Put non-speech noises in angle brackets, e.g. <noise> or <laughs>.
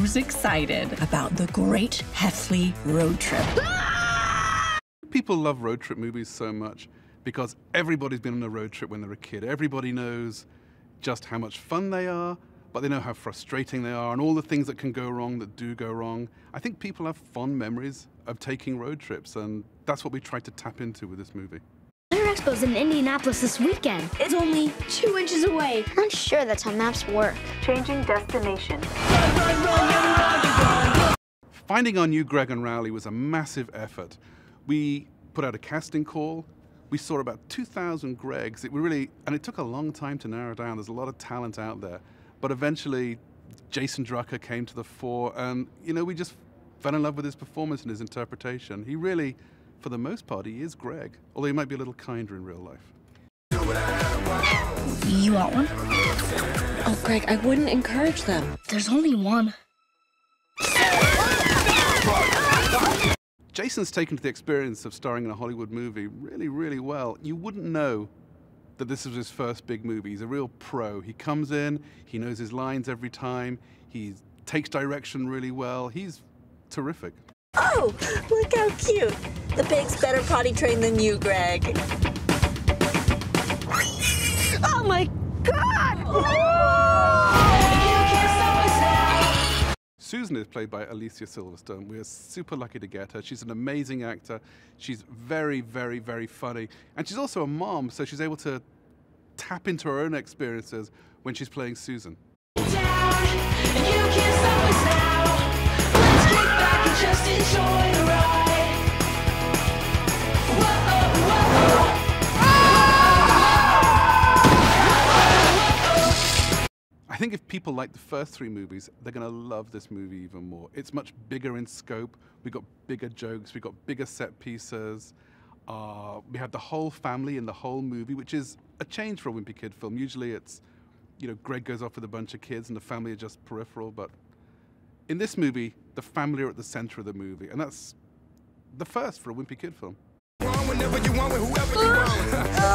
who's excited about the great Heffley road trip. People love road trip movies so much because everybody's been on a road trip when they're a kid. Everybody knows just how much fun they are, but they know how frustrating they are and all the things that can go wrong that do go wrong. I think people have fond memories of taking road trips, and that's what we tried to tap into with this movie. Winter Expo's in Indianapolis this weekend. It's only two inches away. I'm not sure that's how maps work. Changing destination. Finding our new Greg and Rowley was a massive effort. We put out a casting call. We saw about 2,000 Gregs. It really, and it took a long time to narrow down. There's a lot of talent out there. But eventually, Jason Drucker came to the fore, and you know, we just fell in love with his performance and his interpretation. He really, for the most part, he is Greg, although he might be a little kinder in real life. You want one? Oh, Greg, I wouldn't encourage them. There's only one. Jason's taken to the experience of starring in a Hollywood movie really, really well. You wouldn't know that this was his first big movie. He's a real pro. He comes in, he knows his lines every time, he takes direction really well. He's terrific. Oh, look how cute. The pig's better potty trained than you, Greg. Oh my God! Susan is played by Alicia Silverstone. We are super lucky to get her. She's an amazing actor. She's very, very, very funny. And she's also a mom, so she's able to tap into her own experiences when she's playing Susan. I think if people like the first three movies, they're going to love this movie even more. It's much bigger in scope. We've got bigger jokes. We've got bigger set pieces. Uh, we have the whole family in the whole movie, which is a change for a Wimpy Kid film. Usually it's, you know, Greg goes off with a bunch of kids and the family are just peripheral. But in this movie, the family are at the center of the movie. And that's the first for a Wimpy Kid film. <laughs> <laughs>